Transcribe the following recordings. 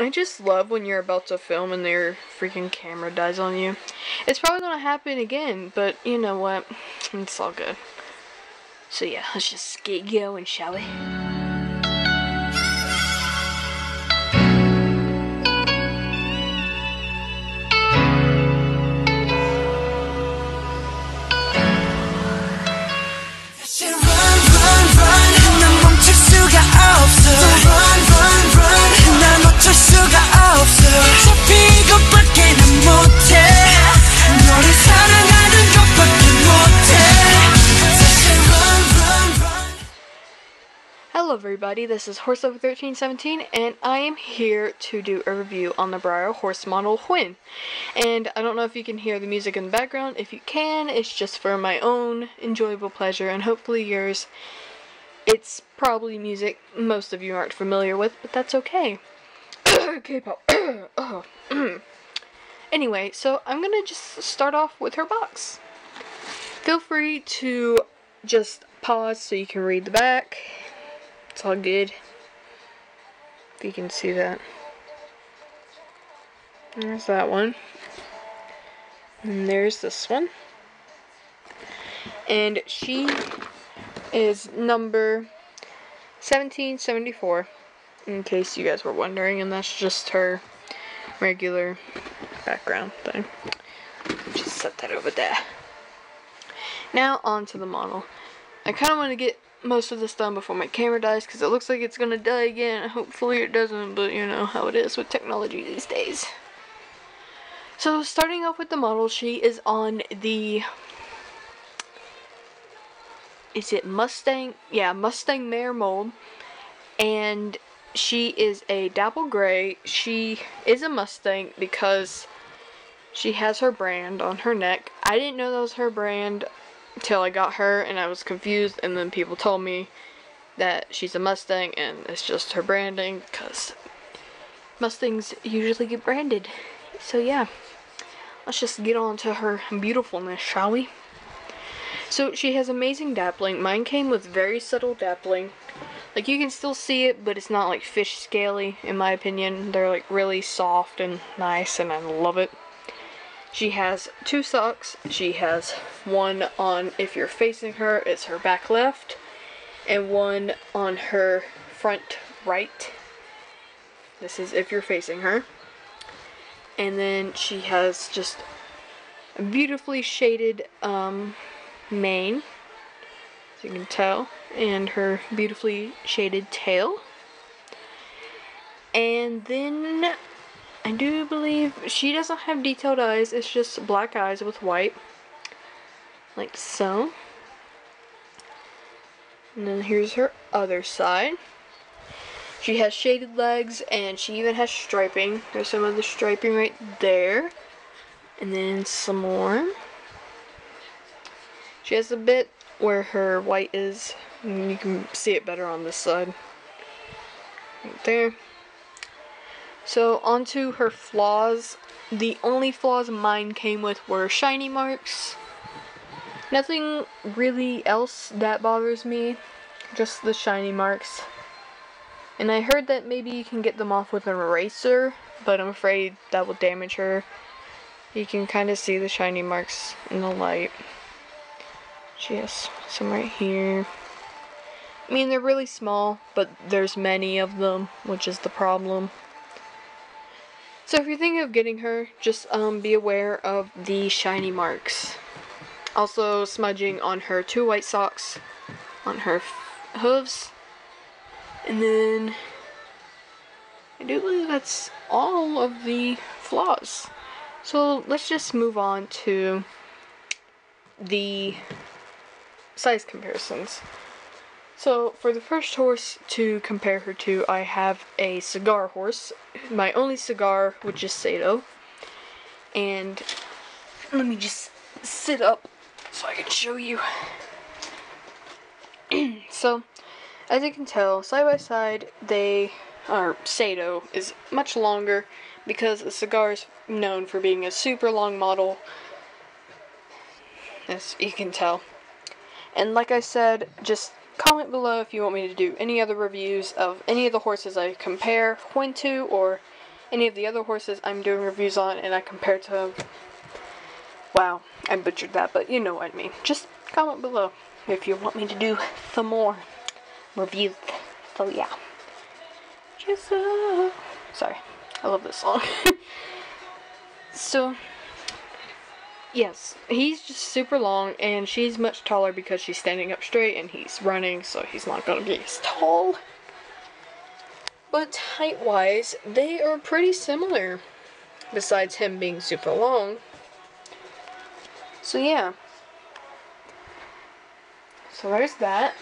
I just love when you're about to film and their freaking camera dies on you. It's probably gonna happen again, but you know what? It's all good. So yeah, let's just get going, shall we? Everybody, this is Horseover1317 and I am here to do a review on the Breyer horse model Hwin. And I don't know if you can hear the music in the background. If you can, it's just for my own enjoyable pleasure and hopefully yours. It's probably music most of you aren't familiar with, but that's okay. K-pop. oh. anyway, so I'm gonna just start off with her box. Feel free to just pause so you can read the back. It's all good. If you can see that. There's that one. And there's this one. And she is number 1774, in case you guys were wondering, and that's just her regular background thing. Just set that over there. Now, on to the model. I kind of want to get most of this done before my camera dies because it looks like it's going to die again. Hopefully it doesn't, but you know how it is with technology these days. So, starting off with the model, she is on the. Is it Mustang? Yeah, Mustang Mare mold. And she is a dapple gray. She is a Mustang because she has her brand on her neck. I didn't know that was her brand till I got her and I was confused and then people told me that she's a Mustang and it's just her branding because Mustangs usually get branded. So yeah, let's just get on to her beautifulness, shall we? So she has amazing dappling. Mine came with very subtle dappling. Like you can still see it, but it's not like fish scaly in my opinion. They're like really soft and nice and I love it. She has two socks. She has one on if you're facing her, it's her back left, and one on her front right. This is if you're facing her. And then she has just a beautifully shaded um, mane, as you can tell, and her beautifully shaded tail. And then I do believe she doesn't have detailed eyes, it's just black eyes with white. Like so. And then here's her other side. She has shaded legs and she even has striping. There's some of the striping right there. And then some more. She has a bit where her white is. You can see it better on this side. Right there. So onto her flaws. The only flaws mine came with were shiny marks. Nothing really else that bothers me. Just the shiny marks. And I heard that maybe you can get them off with an eraser, but I'm afraid that will damage her. You can kind of see the shiny marks in the light. She has some right here. I mean, they're really small, but there's many of them, which is the problem. So if you're thinking of getting her, just um, be aware of the shiny marks. Also smudging on her two white socks, on her hooves, and then I do believe that's all of the flaws. So let's just move on to the size comparisons. So, for the first horse to compare her to, I have a cigar horse, my only cigar, which is Sato. And let me just sit up so I can show you. so, as you can tell, side by side, they are Sato is much longer because the cigar is known for being a super long model, as you can tell. And like I said, just comment below if you want me to do any other reviews of any of the horses I compare Hwin to or any of the other horses I'm doing reviews on and I compare to wow I butchered that but you know what I mean. Just comment below if you want me to do some more reviews. So yeah. Just uh, sorry. I love this song. So yes he's just super long and she's much taller because she's standing up straight and he's running so he's not gonna be as tall but height wise, they are pretty similar, besides him being super long. So, yeah. So, there's that.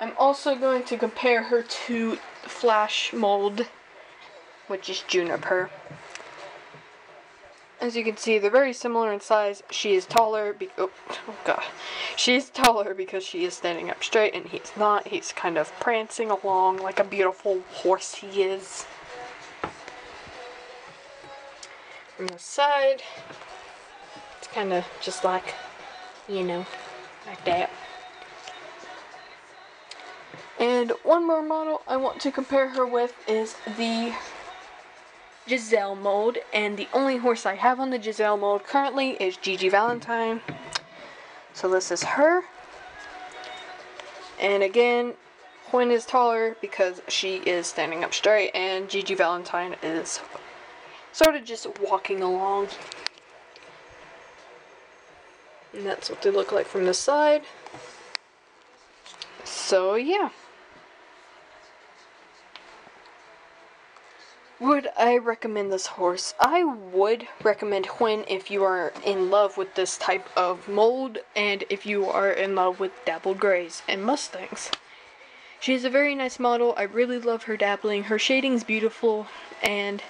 I'm also going to compare her to Flash Mold, which is Juniper. As you can see, they're very similar in size. She is taller. Be oh, oh god, she's taller because she is standing up straight, and he's not. He's kind of prancing along like a beautiful horse he is. From the side, it's kind of just like, you know, like that. And one more model I want to compare her with is the Giselle mold, and the only horse I have on the Giselle mold currently is Gigi Valentine. So this is her. And again, Hwin is taller because she is standing up straight, and Gigi Valentine is sort of just walking along. And that's what they look like from the side. So, yeah. Would I recommend this horse? I would recommend Hwin if you are in love with this type of mold and if you are in love with dappled grays and mustangs. She is a very nice model. I really love her dappling. Her shading's beautiful and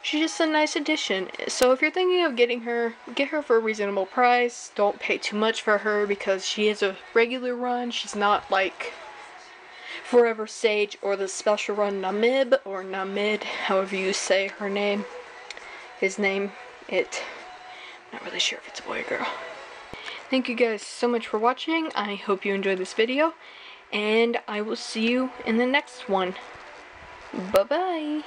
she's just a nice addition. So if you're thinking of getting her, get her for a reasonable price. Don't pay too much for her because she is a regular run. She's not like Forever Sage or the special run Namib or Namid, however you say her name. His name, it, not really sure if it's a boy or girl. Thank you guys so much for watching. I hope you enjoyed this video. And I will see you in the next one. Bye-bye.